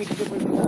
Nikt nie powinien.